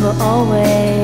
will always